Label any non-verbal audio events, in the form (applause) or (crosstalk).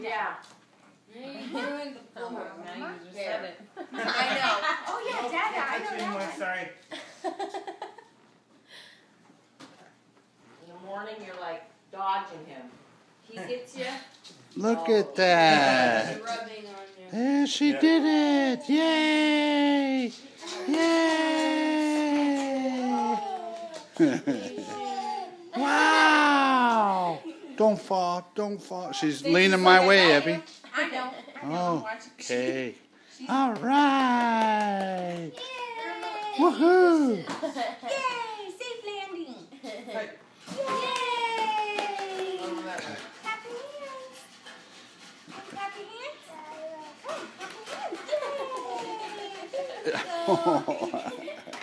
Yeah. You ruined the Oh, now you just Here. said it. (laughs) I know. (laughs) Oh, yeah, Dada, I know that one. Sorry. (laughs) In the morning, you're like dodging him. He gets you. Look oh, at that. It's rubbing on you. There she Yeah. did it. Yay. Yay. Oh, wow. Don't fall. Don't fall. She's leaning my way, Abby. I know. I know. Oh, okay. All right. Woohoo. (laughs) Yay! Safe landing. Yay! Over that way. Happy hands. Happy hands. Happy hands. (laughs)